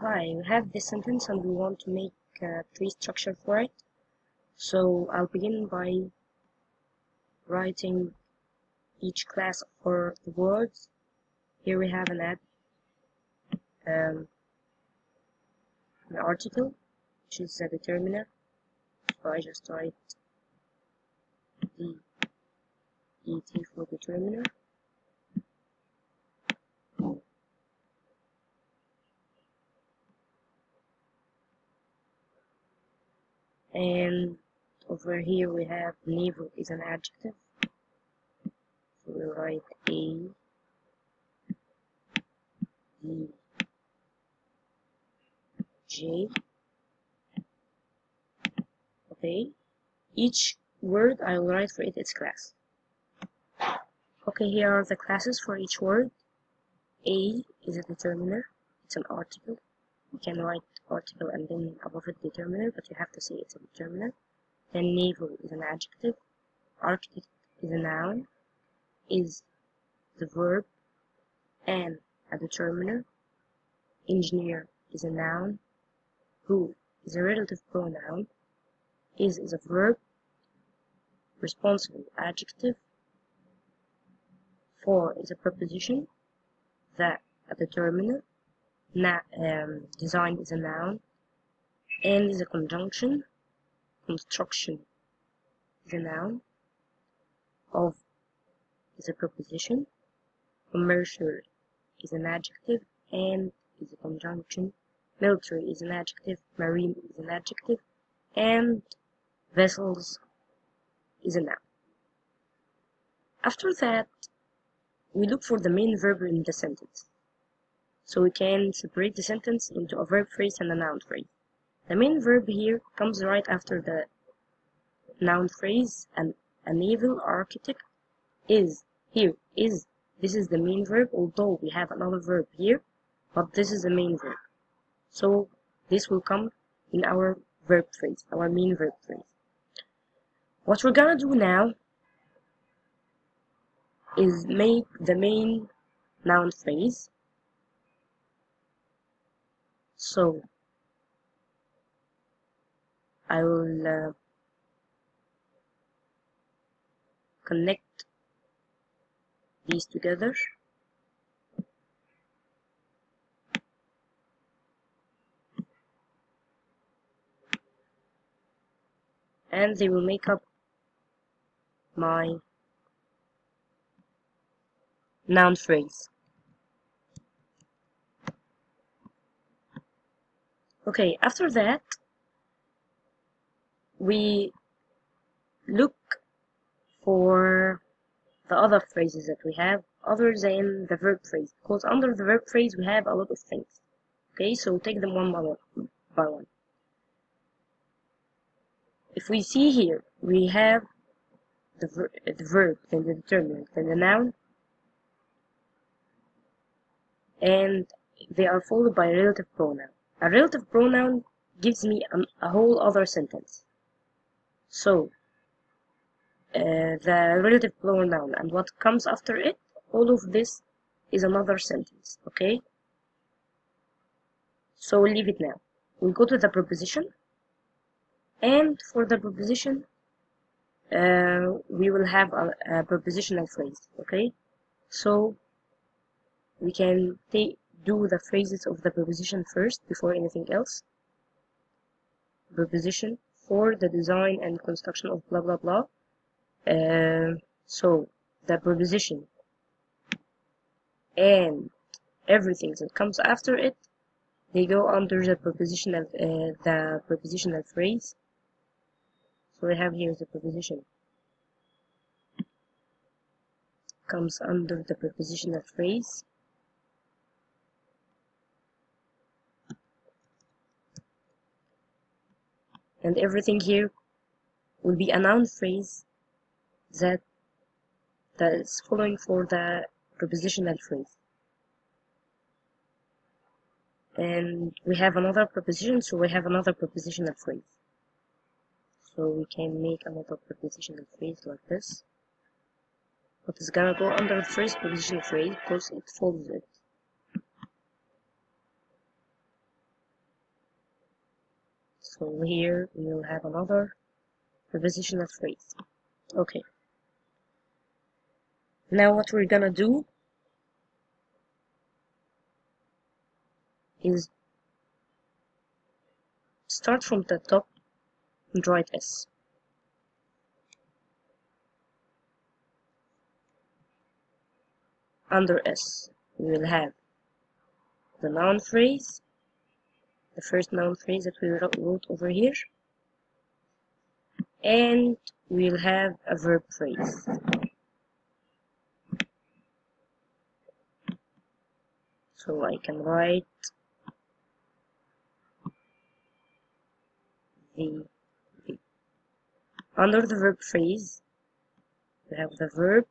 Hi, we have this sentence and we want to make a tree structure for it. So I'll begin by writing each class for the words. Here we have an ad, um, an article, which is a determiner. So I just write the et for determiner. And over here we have naval is an adjective. So we write a d j. Okay. Each word I will write for it its class. Okay here are the classes for each word. A is a determiner. It's an article. You can write article and then above it determiner, but you have to say it's a determiner. Then naval is an adjective, architect is a noun, is the verb, and a determiner. Engineer is a noun, who is a relative pronoun, is is a verb, responsible adjective, for is a preposition, that a determiner, Na um, design is a noun. And is a conjunction. Construction is a noun. Of is a preposition. Commercial is an adjective. And is a conjunction. Military is an adjective. Marine is an adjective. And vessels is a noun. After that, we look for the main verb in the sentence. So we can separate the sentence into a verb phrase and a noun phrase. The main verb here comes right after the noun phrase and a naval architect is here is. This is the main verb although we have another verb here but this is the main verb. So this will come in our verb phrase our main verb phrase. What we're gonna do now is make the main noun phrase so I will uh, connect these together. And they will make up my noun phrase Okay, after that, we look for the other phrases that we have other than the verb phrase because under the verb phrase we have a lot of things. Okay so take them one by one by one. If we see here we have the, ver the verb then the determinant then the noun and they are followed by a relative pronoun a relative pronoun gives me a whole other sentence. So, uh, the relative pronoun and what comes after it, all of this is another sentence, okay? So we'll leave it now. We'll go to the preposition, and for the preposition, uh, we will have a, a prepositional phrase, okay? So we can take do the phrases of the preposition first before anything else. Preposition for the design and construction of blah blah blah. Uh, so the preposition and everything that comes after it, they go under the prepositional uh, the prepositional phrase. So we have here the preposition comes under the prepositional phrase and everything here will be a noun phrase that that is following for the prepositional phrase. And we have another preposition so we have another prepositional phrase. So we can make another prepositional phrase like this. But it's gonna go under the first prepositional phrase because it follows it so here we will have another prepositional phrase okay now what we're gonna do is start from the top and write S. Under S, we will have the noun phrase, the first noun phrase that we wrote over here, and we'll have a verb phrase. So I can write the, the under the verb phrase we have the verb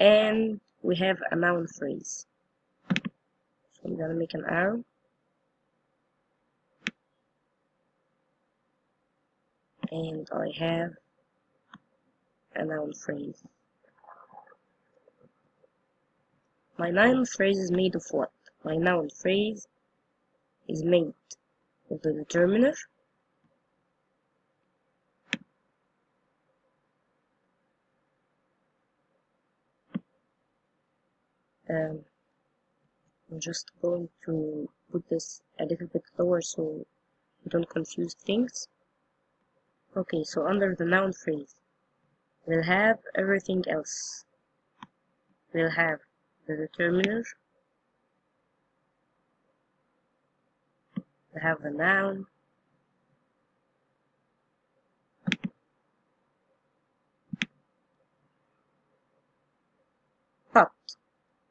and we have a noun phrase. So I'm gonna make an arrow. And I have a noun phrase. My noun phrase is made of what? My noun phrase is made of the determiner um, I'm just going to put this a little bit lower so we don't confuse things. Okay so under the noun phrase we'll have everything else. We'll have the determiner. We have the noun but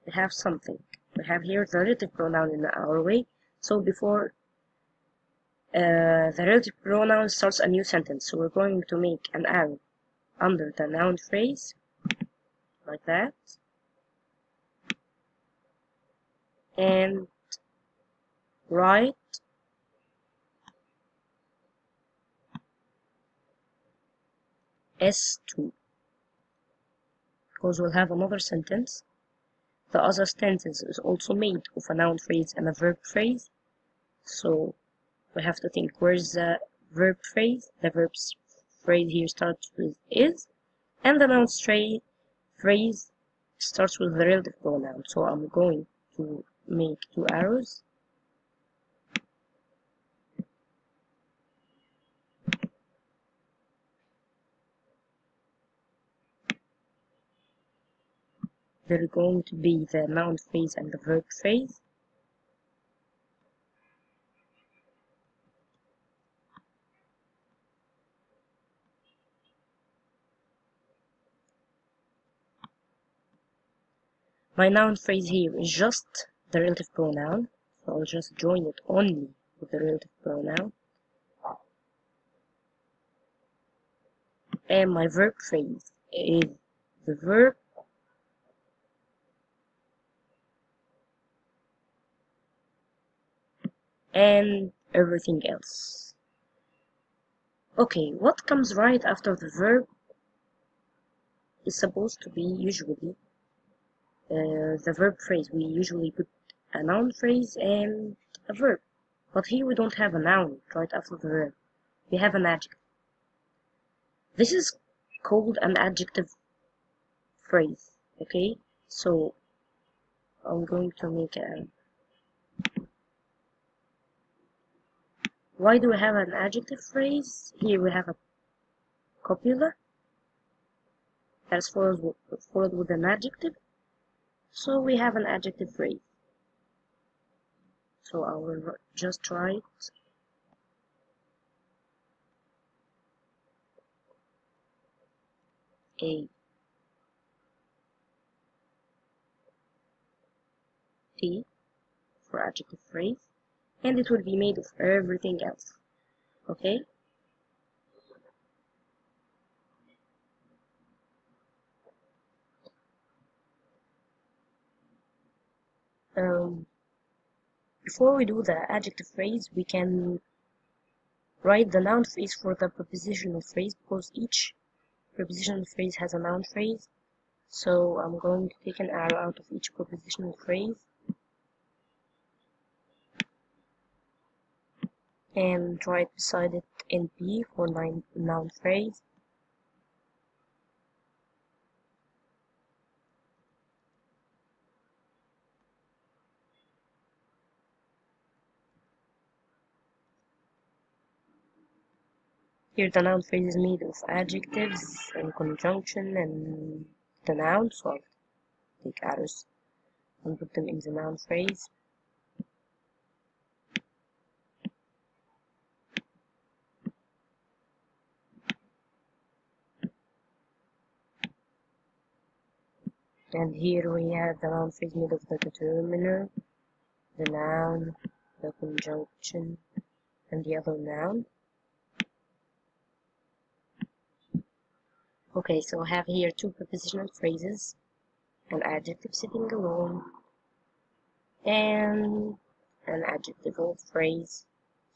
we have something. We have here the relative pronoun in our way. So before uh, the relative pronoun starts a new sentence. So we're going to make an arrow under the noun phrase like that. And write S2 because we'll have another sentence the other sentence is also made of a noun phrase and a verb phrase. So we have to think where's the verb phrase? The verb phrase here starts with is and the noun phrase starts with the relative pronoun. So I'm going to make two arrows they're going to be the noun phrase and the verb phrase. My noun phrase here is just the relative pronoun, so I'll just join it only with the relative pronoun. And my verb phrase is the verb and everything else. Okay, what comes right after the verb is supposed to be usually uh, the verb phrase. We usually put a noun phrase and a verb. But here we don't have a noun right after the verb. We have an adjective. This is called an adjective phrase. Okay, so I'm going to make a Why do we have an adjective phrase? Here we have a copula that's followed with, followed with an adjective. So we have an adjective phrase. So I will just write a T for adjective phrase and it will be made of everything else. Okay? Um, before we do the adjective phrase we can write the noun phrase for the prepositional phrase because each prepositional phrase has a noun phrase. So I'm going to take an arrow out of each prepositional phrase and write beside it NP for noun phrase Here the noun phrase is made of adjectives and conjunction and the noun, so I'll take arrows and put them in the noun phrase. And here we have the made of the determiner, the noun, the conjunction, and the other noun. Okay, so I have here two prepositional phrases, an adjective sitting alone, and an adjectival phrase.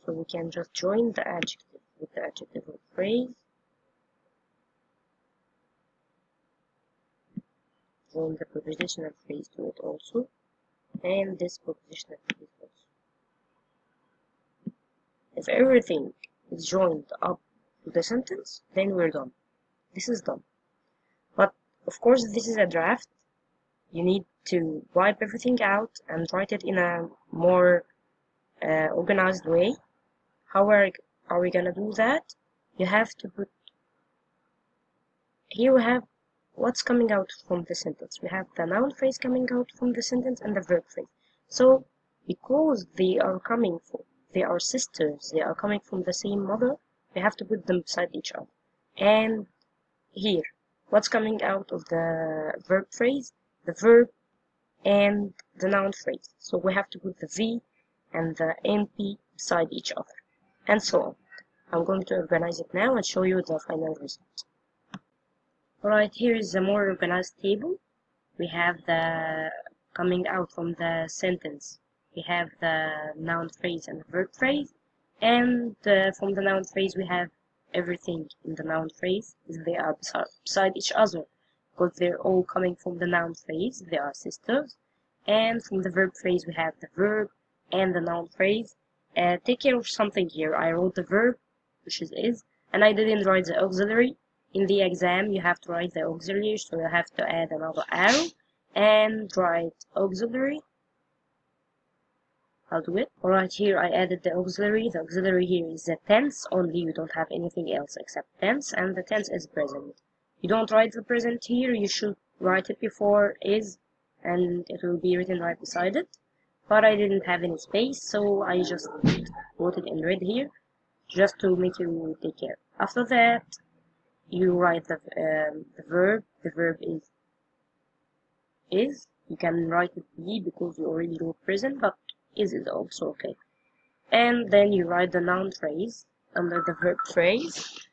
So we can just join the adjective with the adjectival phrase. Join the prepositional phrase to it also, and this prepositional phrase also. If everything is joined up to the sentence, then we're done. This is done. But of course this is a draft. You need to wipe everything out and write it in a more uh, organized way. How are, are we gonna do that? You have to put here we have what's coming out from the sentence. We have the noun phrase coming out from the sentence and the verb phrase. So because they are coming from they are sisters they are coming from the same mother we have to put them beside each other. And here what's coming out of the verb phrase? The verb and the noun phrase. So we have to put the v and the np beside each other. And so on. I'm going to organize it now and show you the final result alright here is a more organized table. We have the coming out from the sentence. We have the noun phrase and the verb phrase. And uh, from the noun phrase we have everything in the noun phrase. They are beside each other because they're all coming from the noun phrase. They are sisters. And from the verb phrase we have the verb and the noun phrase. Uh, take care of something here. I wrote the verb which is is and I didn't write the auxiliary in the exam you have to write the auxiliary so you have to add another arrow and write auxiliary I'll do it. Alright, here I added the auxiliary. The auxiliary here is the tense only. You don't have anything else except tense, and the tense is present. You don't write the present here. You should write it before is, and it will be written right beside it. But I didn't have any space, so I just wrote it in red here, just to make you take care. After that, you write the, um, the verb. The verb is is. You can write it be because you already wrote present, but is is also okay and then you write the noun phrase under the verb phrase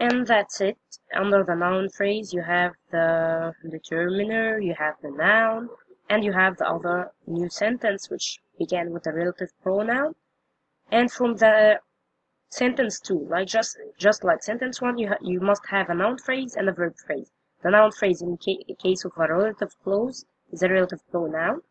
and that's it under the noun phrase you have the determiner you have the noun and you have the other new sentence which began with the relative pronoun and from the sentence two like just just like sentence one you you must have a noun phrase and a verb phrase. The noun phrase in ca case of a relative clause is a relative pronoun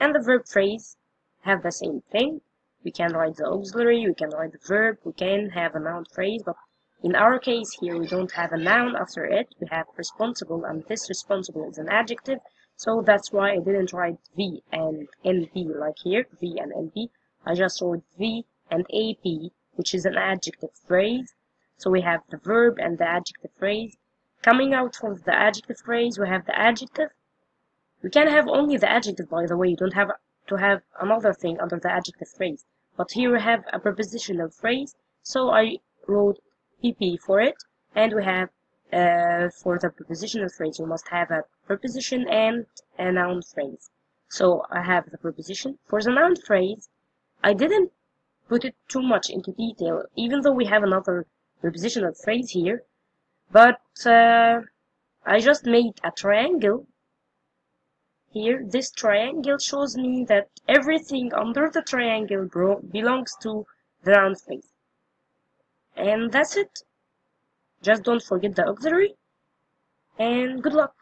and the verb phrase have the same thing. We can write the auxiliary, we can write the verb, we can have a noun phrase, but in our case here we don't have a noun. After it, we have responsible, and this responsible is an adjective, so that's why I didn't write V and NP like here, V and NP. I just wrote V and AP, which is an adjective phrase. So we have the verb and the adjective phrase. Coming out from the adjective phrase, we have the adjective. We can have only the adjective, by the way. You don't have to have another thing under the adjective phrase. But here we have a prepositional phrase, so I wrote PP for it, and we have uh, for the prepositional phrase, you must have a preposition and a noun phrase. So I have the preposition. For the noun phrase, I didn't put it too much into detail, even though we have another prepositional phrase here, but uh, I just made a triangle here, this triangle shows me that everything under the triangle belongs to the noun phrase. And that's it. Just don't forget the auxiliary. And good luck.